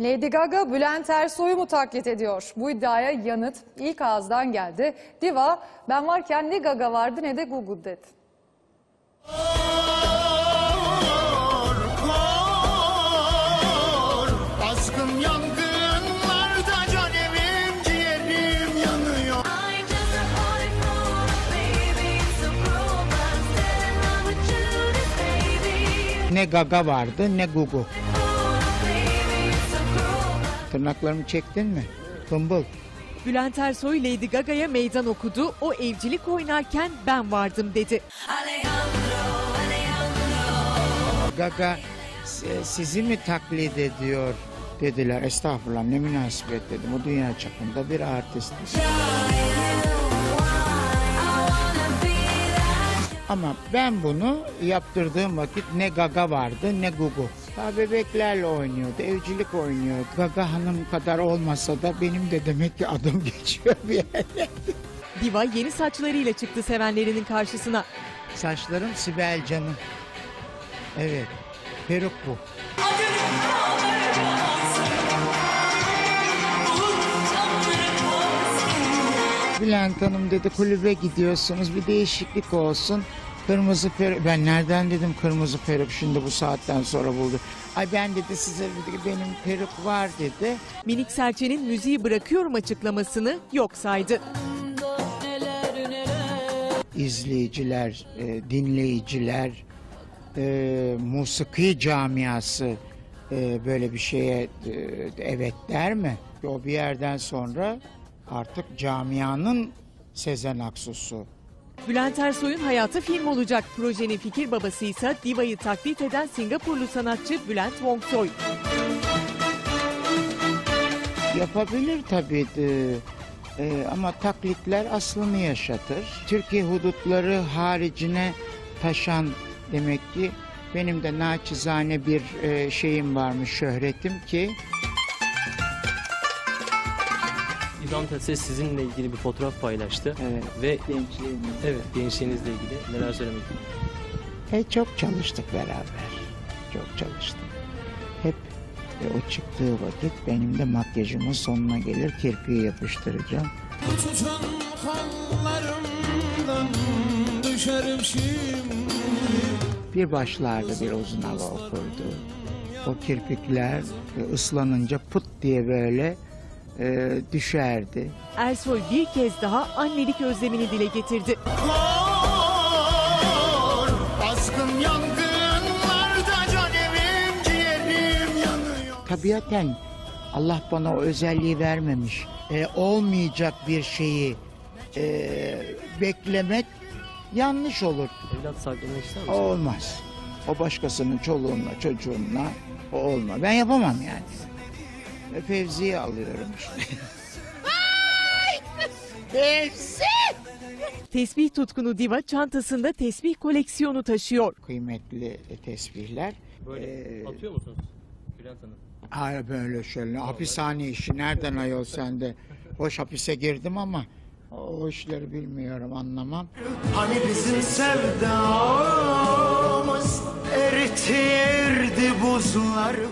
Lady Gaga Bülent Ersoy'u mu taklit ediyor? Bu iddiaya yanıt ilk ağızdan geldi. Diva ben varken ne Gaga vardı ne de Google dedi. kor Azgın yangınlarda can evim ciğerim yanıyor I'm just a polyphone, baby. Tırnaklarımı çektin mi? Tımbıl. Bülent Ersoy Lady Gaga'ya meydan okudu. O evcilik oynarken ben vardım dedi. Gaga "S- sizi mi taklit ediyor dediler. Estağfurullah ne münasebet dedim. O dünya çapında bir artist. Ama ben bunu yaptırdığım vakit ne gaga vardı ne gugu. Daha bebeklerle oynuyordu, evcilik oynuyordu. Gaga hanım kadar olmasa da benim de demek ki adım geçiyor bir yere. Diva yeni saçlarıyla çıktı sevenlerinin karşısına. Saçlarım Sibel Can'ın. Evet, peruk bu. Bülent Hanım dedi kulübe gidiyorsunuz bir değişiklik olsun. Kırmızı peruk. Ben nereden dedim kırmızı peruk şimdi bu saatten sonra buldu. Ay ben dedi size dedi, benim peruk var dedi. Minik Serçe'nin müziği bırakıyorum açıklamasını yok saydı. izleyiciler, e, dinleyiciler, e, musiki camiası e, böyle bir şeye e, evet der mi? O bir yerden sonra artık camianın Sezen Aksu'su. Bülent Ersoy'un hayatı film olacak. Projenin fikir babası ise Diva'yı taklit eden Singapurlu sanatçı Bülent Wongsoy. Yapabilir tabii de, e, ama taklitler aslını yaşatır. Türkiye hudutları haricine taşan demek ki benim de naçizane bir e, şeyim varmış şöhretim ki İbrahim Tatlıses sizinle ilgili bir fotoğraf paylaştı. Evet. Ve gençliğimiz. evet gençliğinizle ilgili neler söylemek E, çok çalıştık beraber. Çok çalıştık. Hep e, o çıktığı vakit benim de makyajımın sonuna gelir. Kirpiği yapıştıracağım. Tutun kollarımdan düşerim şimdi Bir başlardı bir uzun hava okurdu. O kirpikler e, ıslanınca put diye böyle e, düşerdi. Ersoy bir kez daha annelik özlemini dile getirdi. kor Azgın yangınlarda can evim ciğerim yanıyor Tabiaten Allah bana o özelliği vermemiş. E, olmayacak bir şeyi e, beklemek yanlış olur. evlat sahiplenimek ister O misiniz? olmaz. O başkasının çoluğunla çocuğunla o olmaz. Ben yapamam yani. Ve Fevzi'yi alıyorum. Fevzi! Tesbih tutkunu Diva çantasında tesbih koleksiyonu taşıyor. Kıymetli tesbihler. Böyle Ee, atıyor musunuz Bülent Hanım? Hayır böyle şöyle hapishane işi nereden ayol sende? Hoş hapise girdim ama o işleri bilmiyorum anlamam. Hani bizim sevdamız eritirdi buzları